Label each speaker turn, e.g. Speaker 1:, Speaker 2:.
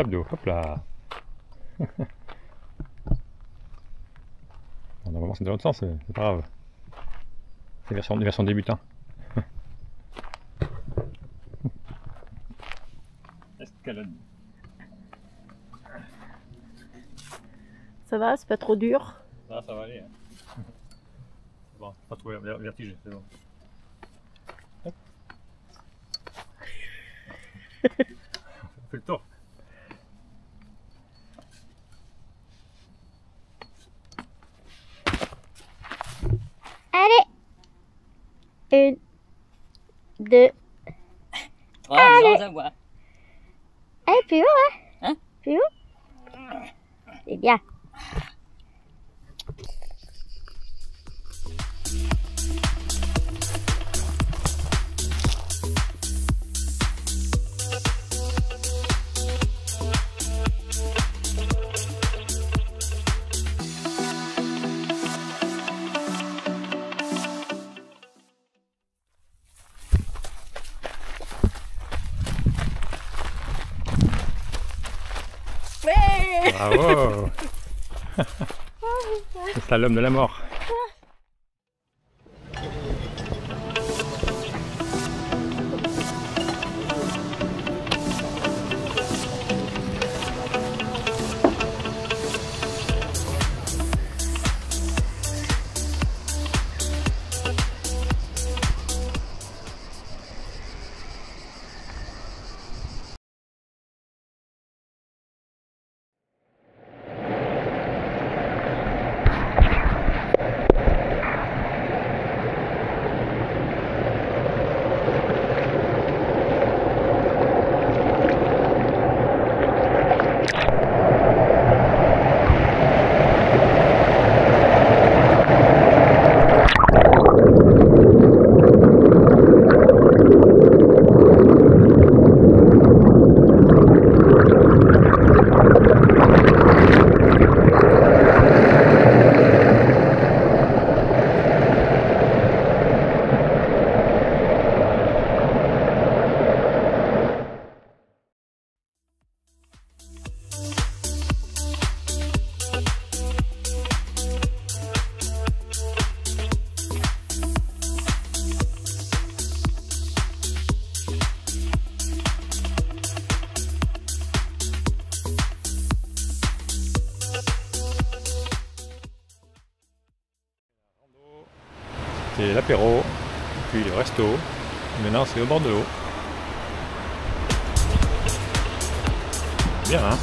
Speaker 1: Hop là. bon, normalement c'est dans l'autre sens, c'est pas grave. C'est version, version débutant. Escalade.
Speaker 2: Ça va, c'est pas trop dur?
Speaker 1: Ah, ça va aller. Hein. Bon, pas trop ver- vertige, c'est bon. Hop. On fait le tour.
Speaker 2: Allez Une, deux,
Speaker 3: Trois
Speaker 2: Allez. allez, plus haut, hein?
Speaker 3: Hein?
Speaker 2: Plus haut C'est bien.
Speaker 1: Bravo l'homme de la mort. L'apéro, puis le resto. Maintenant c'est au bord de l'eau. Bien hein.